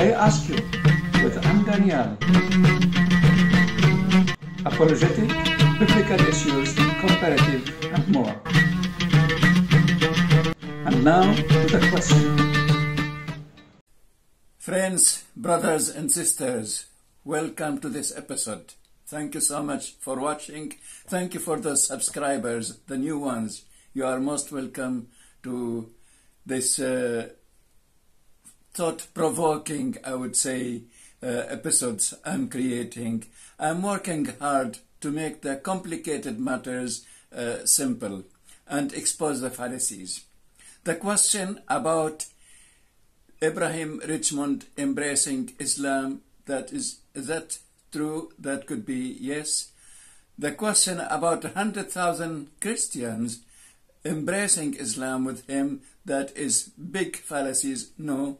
I ask you, with Daniel, apologetic, biblical issues, comparative, and more. And now to the question. Friends, brothers, and sisters, welcome to this episode. Thank you so much for watching. Thank you for the subscribers, the new ones. You are most welcome to this uh, thought provoking, I would say, uh, episodes I'm creating. I'm working hard to make the complicated matters uh, simple and expose the fallacies. The question about Ibrahim Richmond embracing Islam, that is, is that true? That could be yes. The question about 100,000 Christians embracing Islam with him, that is big fallacies. No,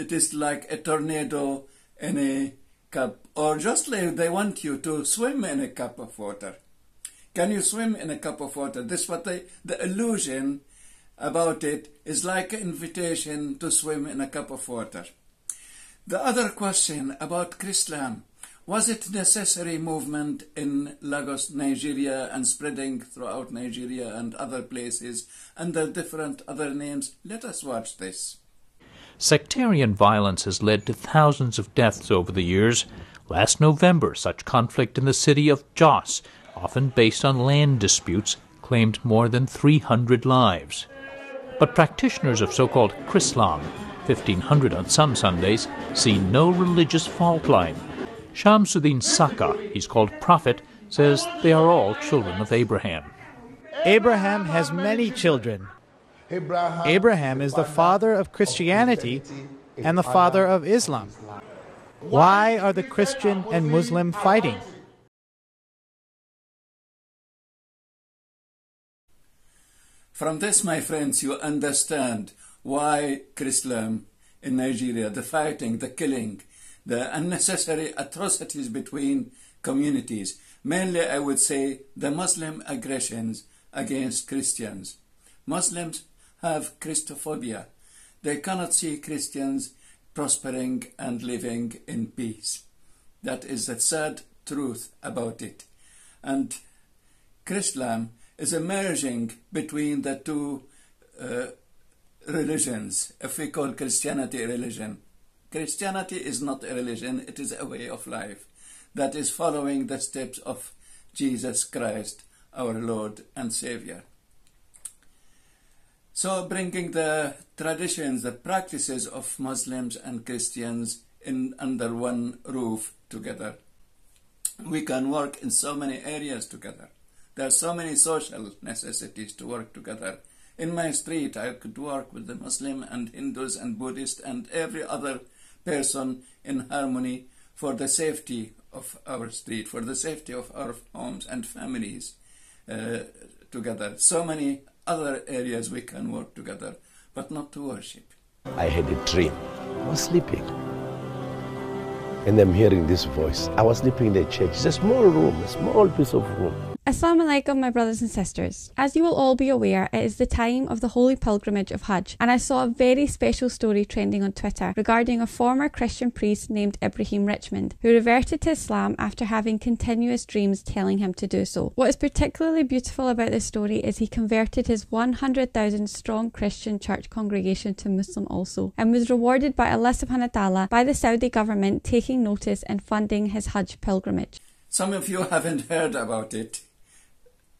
it is like a tornado in a cup, or just like they want you to swim in a cup of water. Can you swim in a cup of water? This what they, the illusion about it is like an invitation to swim in a cup of water. The other question about Chrislam, was it necessary movement in Lagos, Nigeria and spreading throughout Nigeria and other places under different other names? Let us watch this. Sectarian violence has led to thousands of deaths over the years. Last November, such conflict in the city of Jos, often based on land disputes, claimed more than 300 lives. But practitioners of so-called Chrislam, 1500 on some Sundays, see no religious fault line. Shamsuddin Saka, he's called prophet, says they are all children of Abraham. Abraham has many children. Abraham is the father of Christianity and the father of Islam. Why are the Christian and Muslim fighting? From this, my friends, you understand why Chrislam in Nigeria, the fighting, the killing, the unnecessary atrocities between communities, mainly I would say the Muslim aggressions against Christians. Muslims have Christophobia. They cannot see Christians prospering and living in peace. That is the sad truth about it. And Chrislam is emerging between the two uh, religions, if we call Christianity a religion. Christianity is not a religion, it is a way of life that is following the steps of Jesus Christ, our Lord and Savior. So bringing the traditions, the practices of Muslims and Christians in under one roof together. We can work in so many areas together. There are so many social necessities to work together. In my street, I could work with the Muslim and Hindus and Buddhists and every other person in harmony for the safety of our street, for the safety of our homes and families uh, together. So many other areas we can work together, but not to worship. I had a dream. I was sleeping. And I'm hearing this voice. I was sleeping in the church. It's a small room, a small piece of room. Assalamu alaikum, my brothers and sisters. As you will all be aware, it is the time of the holy pilgrimage of Hajj, and I saw a very special story trending on Twitter regarding a former Christian priest named Ibrahim Richmond, who reverted to Islam after having continuous dreams telling him to do so. What is particularly beautiful about this story is he converted his 100,000 strong Christian church congregation to Muslim also, and was rewarded by Allah subhanahu wa ta'ala by the Saudi government taking notice and funding his Hajj pilgrimage. Some of you haven't heard about it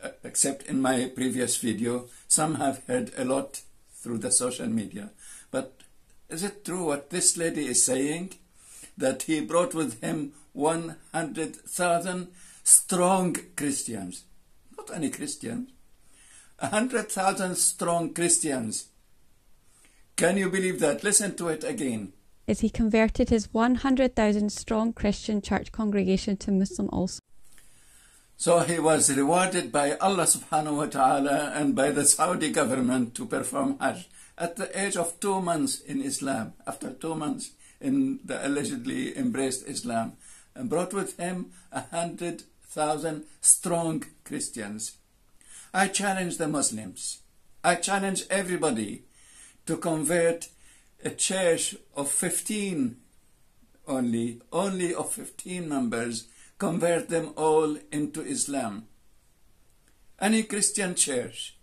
Uh, except in my previous video. Some have heard a lot through the social media. But is it true what this lady is saying? That he brought with him 100,000 strong Christians. Not any Christians. 100,000 strong Christians. Can you believe that? Listen to it again. Is he converted his 100,000 strong Christian church congregation to Muslim also? So he was rewarded by Allah subhanahu wa ta'ala and by the Saudi government to perform Hajj at the age of two months in Islam, after two months in the allegedly embraced Islam, and brought with him a hundred thousand strong Christians. I challenge the Muslims. I challenge everybody to convert a church of 15 only, only of 15 members, convert them all into Islam. Any Christian church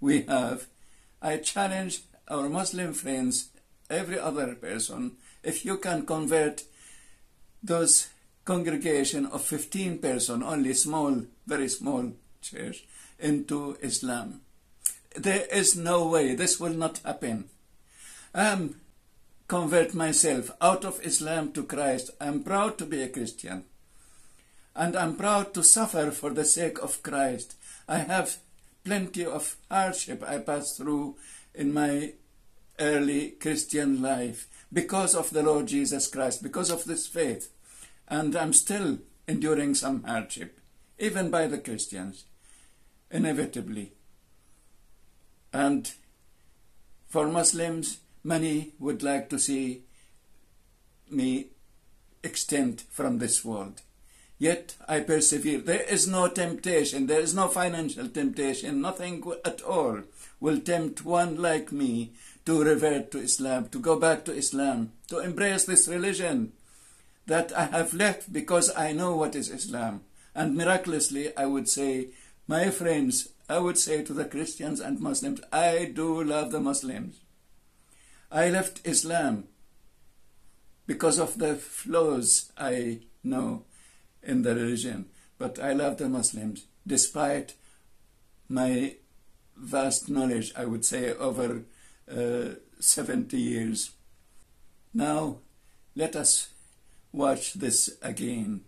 we have, I challenge our Muslim friends, every other person, if you can convert those congregation of 15 person, only small, very small church, into Islam. There is no way this will not happen. I'm convert myself out of Islam to Christ. I'm proud to be a Christian. And I'm proud to suffer for the sake of Christ. I have plenty of hardship I passed through in my early Christian life because of the Lord Jesus Christ, because of this faith. And I'm still enduring some hardship, even by the Christians, inevitably. And for Muslims, many would like to see me extinct from this world. Yet I persevere. There is no temptation, there is no financial temptation, nothing at all will tempt one like me to revert to Islam, to go back to Islam, to embrace this religion that I have left because I know what is Islam. And miraculously, I would say, my friends, I would say to the Christians and Muslims, I do love the Muslims. I left Islam because of the flaws I know in the religion, but I love the Muslims despite my vast knowledge, I would say, over uh, 70 years. Now, let us watch this again.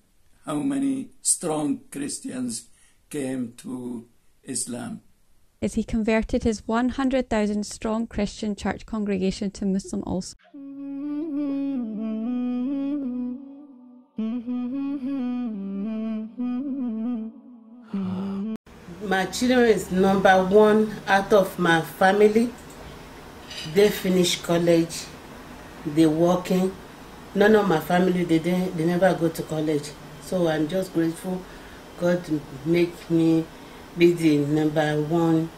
How many strong Christians came to Islam? As he converted his 100,000 strong Christian church congregation to Muslim also. My children is number one out of my family. They finish college. They working. None of my family they didn't, they never go to college. So I'm just grateful God make me be the number one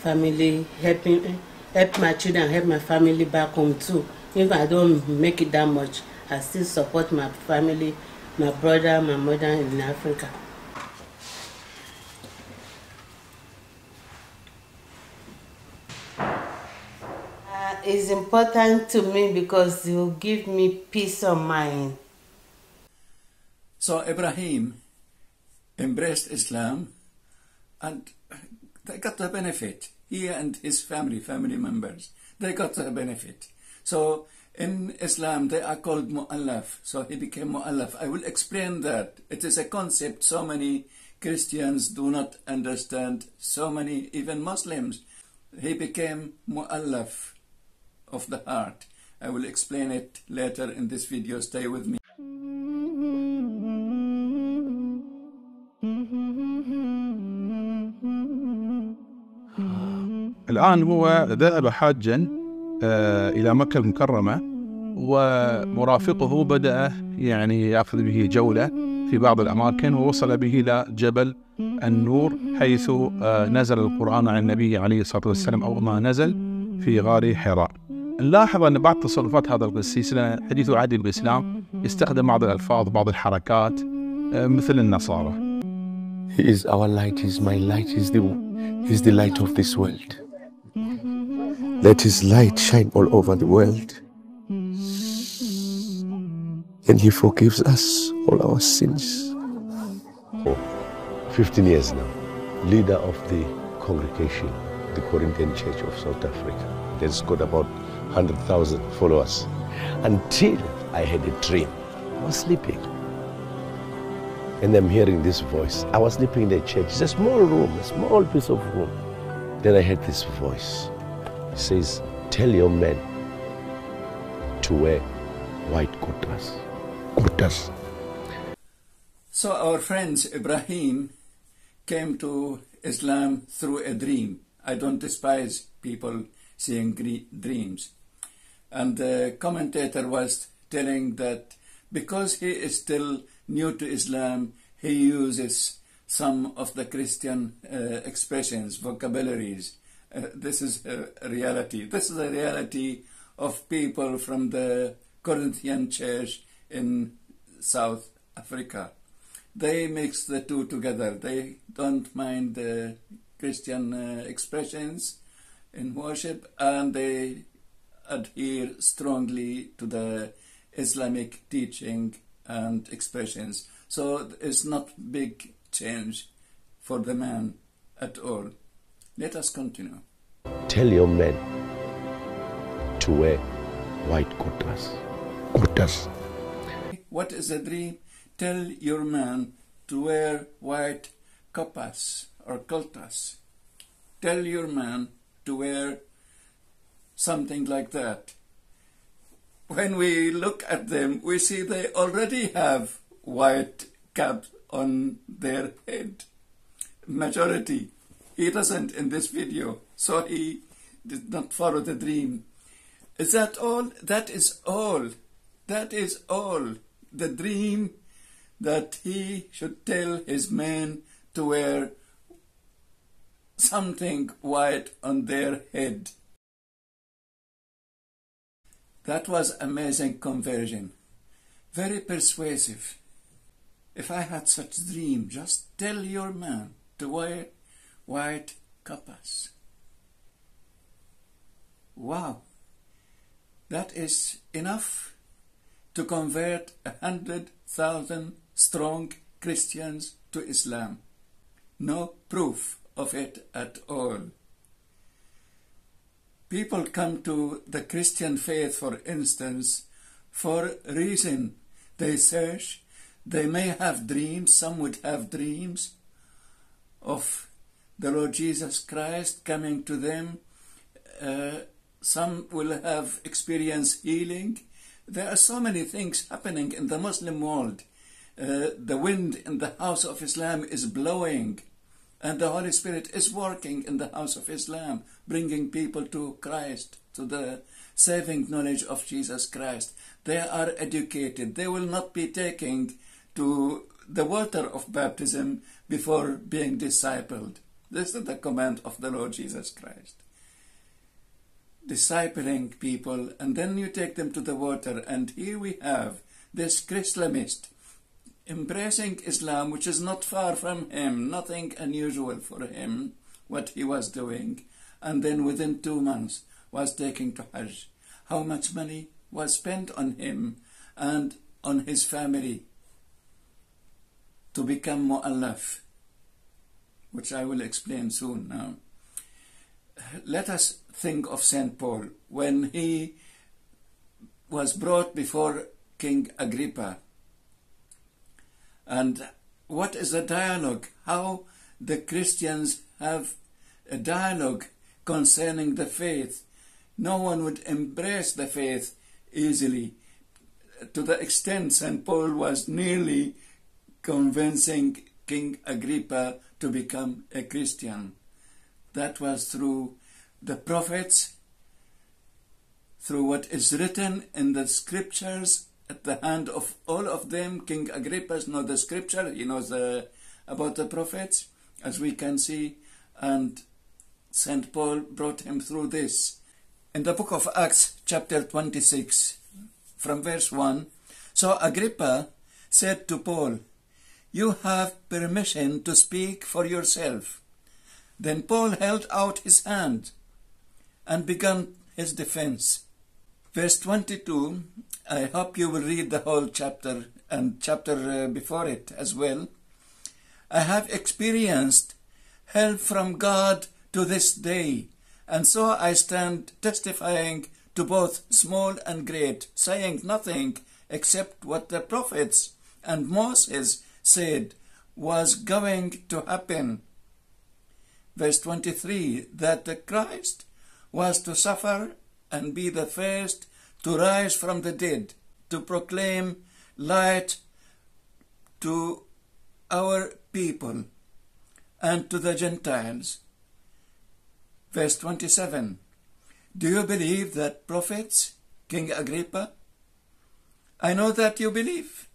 family helping help my children help my family back home too. If I don't make it that much, I still support my family, my brother, my mother in Africa. Is important to me because it will give me peace of mind. So Ibrahim embraced Islam and they got the benefit. He and his family, family members, they got the benefit. So in Islam, they are called mu'allaf. So he became mu'allaf. I will explain that. It is a concept so many Christians do not understand, so many, even Muslims. He became mu'allaf of the heart. I will explain it later in this video. Stay with me. الآن هو ذهب حاجا إلى مكة المكرمة ومرافقه بدأ يعني يأخذ به جولة في بعض الأماكن ووصل به إلى جبل النور حيث نزل القرآن عن النبي عليه الصلاة والسلام أو ما نزل في غار حراء نلاحظ أن بعض تصرفات هذا القسيس حديثه عهد بالإسلام يستخدم بعض الألفاظ بعض الحركات مثل النصارى He is our light, He is my light, He is the, he is the light of this world. Let His light shine all over the world. And He forgives us all our sins. For 15 years now, leader of the congregation, the Corinthian Church of South Africa. It's got about 100,000 followers. Until I had a dream. I was sleeping. And I'm hearing this voice. I was sleeping in the church. It's a small room, a small piece of room. Then I heard this voice. It says, Tell your men to wear white kurtas. Kurtas. So our friends Ibrahim came to Islam through a dream. I don't despise people seeing dreams. And the commentator was telling that because he is still new to Islam, he uses some of the Christian uh, expressions, vocabularies. Uh, this is a reality. This is a reality of people from the Corinthian church in South Africa. They mix the two together. They don't mind the Christian uh, expressions in worship and they adhere strongly to the Islamic teaching and expressions. So it's not big change for the man at all. Let us continue. Tell your men to wear white kurtas. Kurtas. What is a dream? Tell your man to wear white kapas or kultas. Tell your man to wear something like that. When we look at them, we see they already have white cap on their head. Majority. He doesn't in this video, so he did not follow the dream. Is that all? That is all. That is all. The dream that he should tell his men to wear something white on their head. That was amazing conversion. Very persuasive. If I had such dream, just tell your man to wear white kappas. Wow. That is enough to convert a hundred thousand strong Christians to Islam. No proof of it at all. People come to the Christian faith, for instance, for reason. They search, they may have dreams, some would have dreams of the Lord Jesus Christ coming to them. Uh, some will have experienced healing. There are so many things happening in the Muslim world. Uh, the wind in the house of Islam is blowing, and the Holy Spirit is working in the house of Islam, bringing people to Christ, to the saving knowledge of Jesus Christ. They are educated. They will not be taking to the water of baptism before being discipled. This is the command of the Lord Jesus Christ. Discipling people, and then you take them to the water, and here we have this Chrislamist embracing Islam, which is not far from him, nothing unusual for him, what he was doing, and then within two months was taken to Hajj. How much money was spent on him and on his family to become mu'allaf, which I will explain soon now. Let us think of St. Paul when he was brought before King Agrippa. And what is a dialogue? How the Christians have a dialogue concerning the faith. No one would embrace the faith easily to the extent St. Paul was nearly convincing King Agrippa to become a Christian. That was through the prophets, through what is written in the scriptures at the hand of all of them. King Agrippa knows the scripture, he knows the, about the prophets, as we can see, and St. Paul brought him through this. In the book of Acts, chapter 26, from verse 1, so Agrippa said to Paul, You have permission to speak for yourself. Then Paul held out his hand and began his defense. Verse 22, I hope you will read the whole chapter and chapter uh, before it as well. I have experienced help from God to this day, and so I stand testifying to both small and great, saying nothing except what the prophets and Moses said was going to happen. Verse 23 that the Christ was to suffer and be the first to rise from the dead, to proclaim light to our people and to the Gentiles. Verse 27 Do you believe that prophets, King Agrippa? I know that you believe.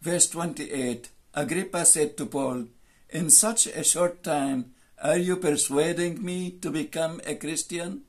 Verse 28 Agrippa said to Paul, In such a short time, are you persuading me to become a Christian?